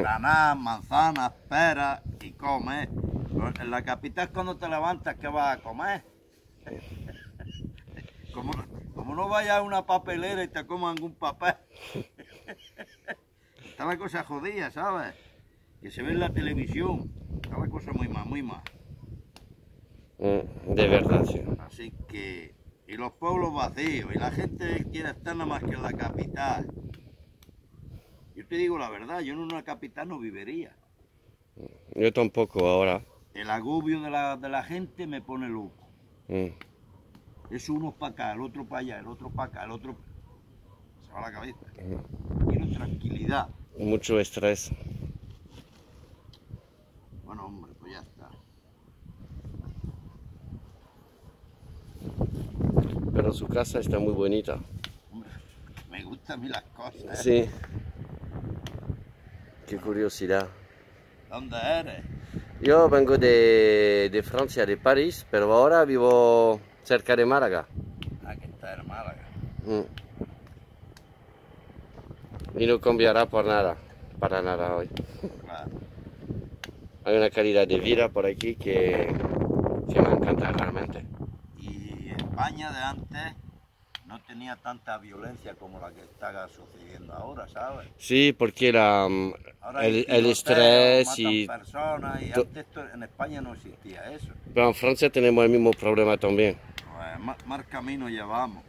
Granada, manzanas, peras y comes. En la capital cuando te levantas, ¿qué vas a comer? Como, como no vayas a una papelera y te coman algún papel. Está la cosa jodida, ¿sabes? Que se ve en la televisión. Está la cosa muy mal, muy mal. Mm, de verdad, sí. Así que, y los pueblos vacíos, y la gente quiere estar nada más que en la capital. Te digo la verdad, yo en una capital no viviría. Yo tampoco ahora. El agobio de la, de la gente me pone loco. Mm. Es uno para acá, el otro para allá, el otro para acá, el otro... Se va la cabeza. Mm. Quiero tranquilidad. Mucho estrés. Bueno, hombre, pues ya está. Pero su casa está muy bonita. Hombre, me gustan a mí las cosas. ¿eh? Sí. Qué curiosidad. ¿Dónde eres? Yo vengo de, de Francia, de París, pero ahora vivo cerca de Málaga. Que está en Málaga. Mm. Y no cambiará por nada, para nada hoy. Claro. Hay una calidad de vida por aquí que, que me encanta realmente. Y España de antes no tenía tanta violencia como la que está sucediendo ahora, ¿sabes? Sí, porque la, Ahora el, el estrés y... personas y antes en España no existía eso. Pero en Francia tenemos el mismo problema también. Pues, ma- más camino llevamos.